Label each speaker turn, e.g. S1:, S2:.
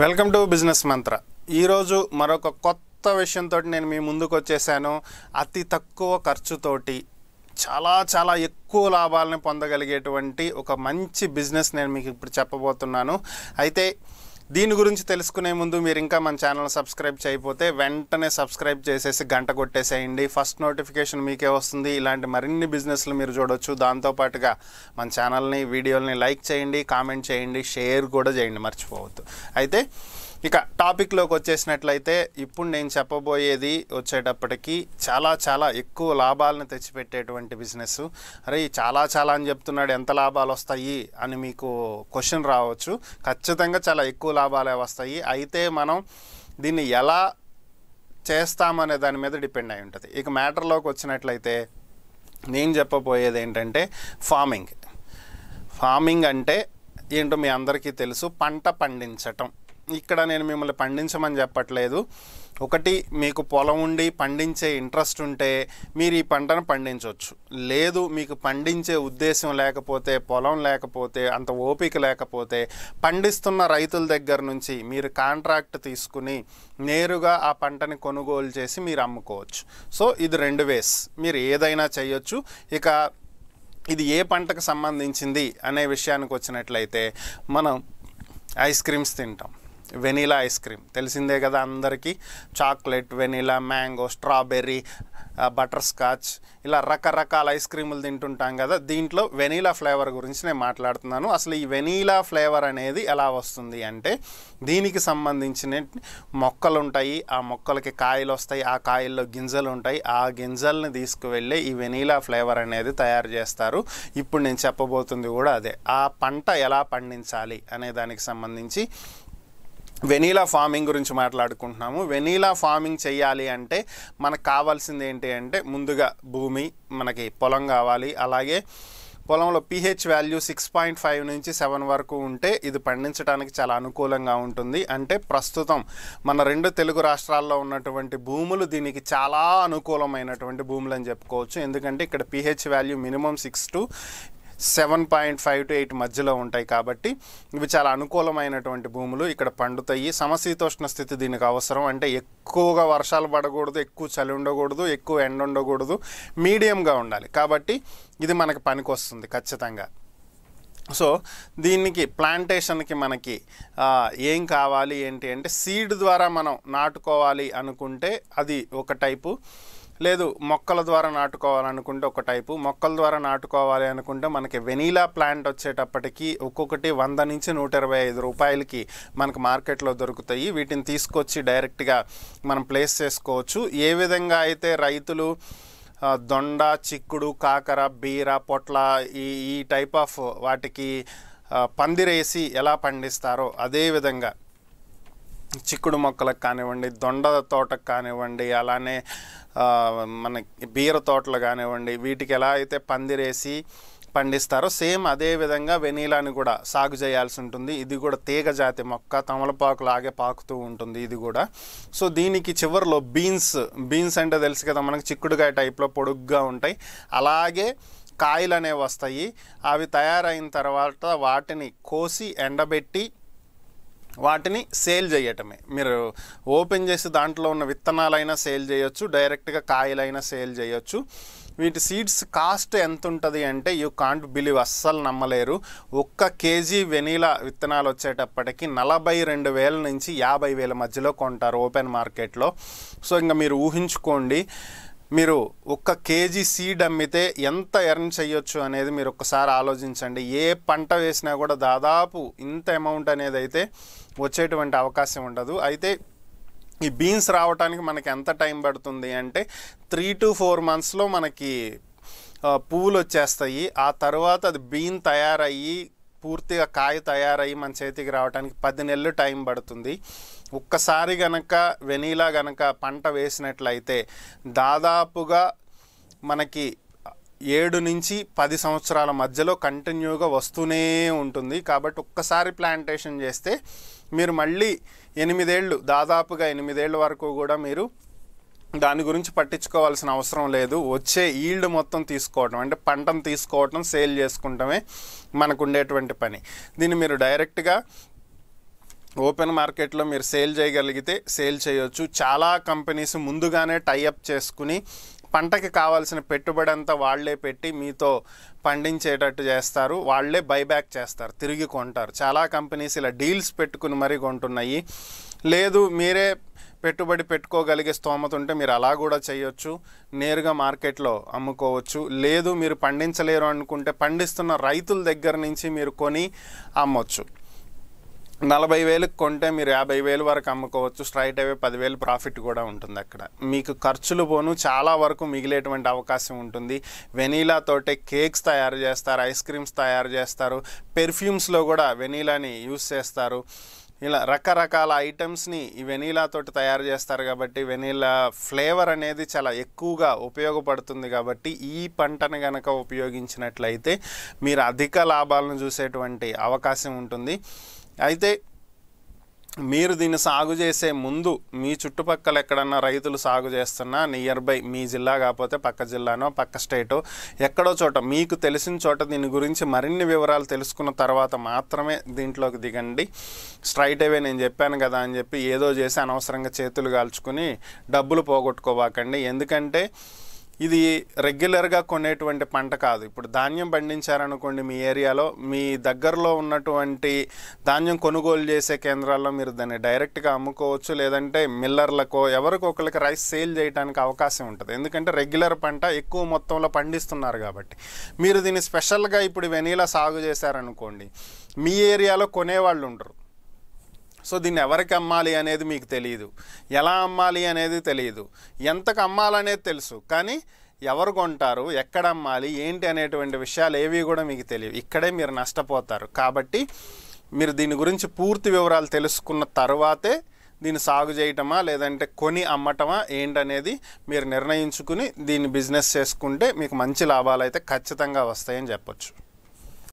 S1: Welcome to business మంత్ర. ఈరోజు మరొక కొత్త విషయంతో నేను మీ ముందుకు వచ్చేసాను. అతి తక్కువ ఖర్చుతోటి చాలా చాలా ఎక్కువ లాభాలను పొందగలిగేటువంటి ఒక మంచి బిజినెస్ నేను మీకు ఇప్పుడు చెప్పబోతున్నాను. అయితే దీని గురించి తెలుసుకునే ముందు మీరు ఇంకా మన ఛానల్ సబ్స్క్రైబ్ చేయకపోతే వెంటనే సబ్స్క్రైబ్ చేసేసి గంట కొట్టేసేయండి. ఫస్ట్ నోటిఫికేషన్ మీకే వస్తుంది. ఇలాంటి మరిన్ని బిజినెస్లు మీరు చూడొచ్చు. దాంతోపాటుగా మన ఛానల్ని వీడియోలని లైక్ చేయండి కామెంట్ చేయండి షేర్ కూడా చేయండి. మర్చిపోవద్దు. అయితే ఇక టాపిక్లోకి వచ్చేసినట్లయితే ఇప్పుడు నేను చెప్పబోయేది వచ్చేటప్పటికి చాలా చాలా ఎక్కువ లాభాలను తెచ్చిపెట్టేటువంటి బిజినెస్ అరే చాలా చాలా అని చెప్తున్నాడు ఎంత లాభాలు వస్తాయి అని మీకు క్వశ్చన్ రావచ్చు. ఖచ్చితంగా చాలా ఎక్కువ లాభాలే వస్తాయి. అయితే మనం దీన్ని ఎలా చేస్తామనే దాని మీద డిపెండ్ అయి ఉంటుంది. ఇక మ్యాటర్లోకి వచ్చినట్లయితే నేను చెప్పబోయేది ఏంటంటే ఫార్మింగ్ ఫార్మింగ్ అంటే ఏంటో మీ అందరికీ తెలుసు పంట పండించటం. ఇక్కడ నేను మిమ్మల్ని పండించమని చెప్పట్లేదు. ఒకటి మీకు పొలం ఉండి పండించే ఇంట్రెస్ట్ ఉంటే మీరు ఈ పంటను పండించవచ్చు లేదు మీకు పండించే ఉద్దేశం లేకపోతే పొలం లేకపోతే అంత ఓపిక లేకపోతే పండిస్తున్న రైతుల దగ్గర నుంచి మీరు కాంట్రాక్ట్ తీసుకుని నేరుగా ఆ పంటని కొనుగోలు చేసి మీరు అమ్ముకోవచ్చు. సో ఇది రెండు వేస్ మీరు ఏదైనా చేయొచ్చు. ఇక ఇది ఏ పంటకు సంబంధించింది అనే విషయానికి వచ్చినట్లయితే మనం ఐస్ క్రీమ్స్ తింటాం. Vanilla ice cream. తెలిసిందే కదా అందరికీ? Chocolate vanilla mango strawberry butterscotch ఇలా రకరకాల ఐస్ క్రీములు తింటుంటాం కదా. దీంట్లో వెనీలా ఫ్లేవర్ గురించి నేను మాట్లాడుతున్నాను. అసలు ఈ వెనీలా ఫ్లేవర్ అనేది ఎలా వస్తుంది అంటే దీనికి సంబంధించిన మొక్కలు ఉంటాయి ఆ మొక్కలకి కాయలు వస్తాయి. ఆ కాయల్లో గింజలు ఉంటాయి. ఆ గింజల్ని తీసుకువెళ్ళి ఈ వెనీలా ఫ్లేవర్ అనేది తయారు చేస్తారు. ఇప్పుడు నేను చెప్పబోతుంది కూడా అదే. ఆ పంట ఎలా పండించాలి అనే దానికి సంబంధించి వెనీలా ఫార్మింగ్ గురించి మాట్లాడుకుంటున్నాము. వెనీలా ఫార్మింగ్ చేయాలి అంటే మనకు కావాల్సింది ఏంటి అంటే ముందుగా భూమి మనకి పొలం కావాలి. అలాగే పొలంలో pH value six point five నుంచి సెవెన్ వరకు ఉంటే ఇది పండించడానికి చాలా అనుకూలంగా ఉంటుంది. అంటే ప్రస్తుతం మన రెండు తెలుగు రాష్ట్రాల్లో ఉన్నటువంటి భూములు దీనికి చాలా అనుకూలమైనటువంటి భూములు అని చెప్పుకోవచ్చు. ఎందుకంటే ఇక్కడ pH value minimum six to seven point five to eight మధ్యలో ఉంటాయి కాబట్టి ఇవి చాలా అనుకూలమైనటువంటి భూములు ఇక్కడ పండుతాయి. సమశీతోష్ణ స్థితి దీనికి అవసరం అంటే ఎక్కువగా వర్షాలు పడకూడదు ఎక్కువ చలి ఉండకూడదు ఎక్కువ ఎండ ఉండకూడదు మీడియంగా ఉండాలి. కాబట్టి ఇది మనకు పనికి వస్తుంది ఖచ్చితంగా. సో దీనికి ప్లాంటేషన్కి మనకి ఏం కావాలి ఏంటి అంటే సీడ్ ద్వారా మనం నాటుకోవాలి అనుకుంటే అది ఒక టైపు. లేదు మొక్కల ద్వారా నాటుకోవాలనుకుంటే ఒక టైపు మొక్కల ద్వారా నాటుకోవాలి అనుకుంటే మనకి వెనీలా ప్లాంట్ వచ్చేటప్పటికి ఒక్కొక్కటి వంద నుంచి నూట ఇరవై ఐదు రూపాయలకి మనకు మార్కెట్లో దొరుకుతాయి. వీటిని తీసుకొచ్చి డైరెక్ట్గా మనం ప్లేస్ చేసుకోవచ్చు. ఏ విధంగా అయితే రైతులు దొండ చిక్కుడు కాకర బీర పొట్ల ఈ ఈ టైప్ ఆఫ్ వాటికి పందిరేసి ఎలా పండిస్తారో అదే విధంగా చిక్కుడు మొక్కలకు కానివ్వండి దొండ తోటకు కానివ్వండి అలానే మన బీర తోటలు కానివ్వండి వీటికి ఎలా అయితే పందిరేసి పండిస్తారో సేమ్ అదే విధంగా వెనీలాని కూడా సాగు చేయాల్సి ఉంటుంది. ఇది కూడా తీగ జాతి మొక్క తమలపాకు లాగే పాకుతూ ఉంటుంది ఇది కూడా. సో దీనికి చివరిలో బీన్స్ బీన్స్ అంటే తెలుసు కదా మనకి చిక్కుడుకాయ టైప్లో పొడుగ్గా ఉంటాయి. అలాగే కాయలు అనేవి వస్తాయి. అవి తయారైన తర్వాత వాటిని కోసి ఎండబెట్టి వాటిని సేల్ చేయటమే. మీరు ఓపెన్ చేసి దాంట్లో ఉన్న విత్తనాలైనా సేల్ చేయొచ్చు డైరెక్ట్గా కాయలైనా సేల్ చేయొచ్చు. వీటి సీడ్స్ కాస్ట్ ఎంత ఉంటుంది అంటే యూ కాంట్ బిలీవ్ అస్సలు నమ్మలేరు. ఒక్క కేజీ వెనీలా విత్తనాలు వచ్చేటప్పటికి నలభై రెండు వేల నుంచి యాభై వేల మధ్యలో కొంటారు ఓపెన్ మార్కెట్లో. సో ఇంకా మీరు ఊహించుకోండి మీరు ఒక్క కేజీ సీడ్ అమ్మితే ఎంత ఎర్న్ చేయొచ్చు అనేది మీరు ఒక్కసారి ఆలోచించండి. ఏ పంట వేసినా కూడా దాదాపు ఇంత అమౌంట్ అనేది అయితే వచ్చేటువంటి అవకాశం ఉండదు. అయితే ఈ బీన్స్ రావడానికి మనకి ఎంత టైం పడుతుంది అంటే త్రీ టు ఫోర్ మంత్స్లో మనకి పువ్వులు వచ్చేస్తాయి. ఆ తర్వాత అది బీన్ తయారయ్యి పూర్తిగా కాయ తయారయ్యి మన చేతికి రావడానికి పది నెలలు టైం పడుతుంది. ఒక్కసారి గనక వెనీలా గనక పంట వేసినట్లయితే దాదాపుగా మనకి ఏడు నుంచి పది సంవత్సరాల మధ్యలో కంటిన్యూగా వస్తూనే ఉంటుంది. కాబట్టి ఒక్కసారి ప్లాంటేషన్ చేస్తే మీరు మళ్ళీ ఎనిమిదేళ్ళు దాదాపుగా ఎనిమిదేళ్ళ వరకు కూడా మీరు దాని గురించి పట్టించుకోవాల్సిన అవసరం లేదు. వచ్చే ఈల్డ్ మొత్తం తీసుకోవటం అంటే పంటను తీసుకోవటం సేల్ చేసుకుంటమే మనకు ఉండేటువంటి పని. దీన్ని మీరు డైరెక్ట్గా ఓపెన్ మార్కెట్లో మీరు సేల్ చేయగలిగితే సేల్ చేయొచ్చు. చాలా కంపెనీస్ ముందుగానే టైఅప్ చేసుకుని పంటకి కావాల్సిన పెట్టుబడి అంతా వాళ్ళే పెట్టి మీతో పండించేటట్టు చేస్తారు. వాళ్ళే బైబ్యాక్ చేస్తారు. తిరిగి కొంటారు. చాలా కంపెనీస్ ఇలా డీల్స్ పెట్టుకుని మరీ కొంటున్నాయి. లేదు మీరే పెట్టుబడి పెట్టుకోగలిగే స్తోమత ఉంటే మీరు అలా కూడా చేయొచ్చు. నేరుగా మార్కెట్లో అమ్ముకోవచ్చు. లేదు మీరు పండించలేరు అనుకుంటే పండిస్తున్న రైతుల దగ్గర నుంచి మీరు కొని అమ్మొచ్చు. నలభై వేలకు కొంటే మీరు యాభై వేలు వరకు అమ్ముకోవచ్చు. స్ట్రైట్ అవే పదివేలు ప్రాఫిట్ కూడా ఉంటుంది అక్కడ. మీకు ఖర్చులు పోను చాలా వరకు మిగిలేటువంటి అవకాశం ఉంటుంది. వెనీలా తోటే కేక్స్ తయారు చేస్తారు ఐస్ క్రీమ్స్ తయారు చేస్తారు పెర్ఫ్యూమ్స్లో కూడా వెనీలాని యూస్ చేస్తారు. ఇలా రకరకాల ఐటమ్స్ని ఈ వెనీలా తోటి తయారు చేస్తారు కాబట్టి వెనీలా ఫ్లేవర్ అనేది చాలా ఎక్కువగా ఉపయోగపడుతుంది కాబట్టి ఈ పంటను కనుక ఉపయోగించినట్లయితే మీరు అధిక లాభాలను చూసేటువంటి అవకాశం ఉంటుంది. అయితే మీరు దీన్ని సాగు చేసే ముందు మీ చుట్టుపక్కల ఎక్కడన్నా రైతులు సాగు చేస్తున్నా నియర్ బై మీ జిల్లా కాకపోతే పక్క జిల్లానో పక్క స్టేటో ఎక్కడో చోట మీకు తెలిసిన చోట దీని గురించి మరిన్ని వివరాలు తెలుసుకున్న తర్వాత మాత్రమే దీంట్లోకి దిగండి. స్ట్రైట్ అవే నేను చెప్పాను కదా అని చెప్పి ఏదో చేసి అనవసరంగా చేతులు కాల్చుకుని డబ్బులు పోగొట్టుకోవాకండి ఎందుకంటే ఇది రెగ్యులర్గా కొనేటువంటి పంట కాదు. ఇప్పుడు ధాన్యం పండించారనుకోండి మీ ఏరియాలో మీ దగ్గరలో ఉన్నటువంటి ధాన్యం కొనుగోలు చేసే కేంద్రాల్లో మీరు దాన్ని డైరెక్ట్గా అమ్ముకోవచ్చు. లేదంటే మిల్లర్లకో ఎవరికొకరికి రైస్ సేల్ చేయడానికి అవకాశం ఉంటుంది. ఎందుకంటే రెగ్యులర్ పంట ఎక్కువ మొత్తంలో పండిస్తున్నారు కాబట్టి. మీరు దీన్ని స్పెషల్గా ఇప్పుడు వెనీలా సాగు చేశారనుకోండి మీ ఏరియాలో కొనేవాళ్ళు ఉండరు. సో దీన్ని ఎవరికి అమ్మాలి అనేది మీకు తెలియదు ఎలా అమ్మాలి అనేది తెలియదు ఎంతకు అమ్మాలనేది తెలుసు. కానీ ఎవరు కొంటారు ఎక్కడ అమ్మాలి ఏంటి అనేటువంటి విషయాలు ఏవి కూడా మీకు తెలియవు. ఇక్కడే మీరు నష్టపోతారు. కాబట్టి మీరు దీని గురించి పూర్తి వివరాలు తెలుసుకున్న తర్వాతే దీన్ని సాగు చేయటమా లేదంటే కొని అమ్మటమా ఏంటనేది మీరు నిర్ణయించుకుని దీన్ని బిజినెస్ చేసుకుంటే మీకు మంచి లాభాలు అయితే ఖచ్చితంగా వస్తాయని చెప్పొచ్చు.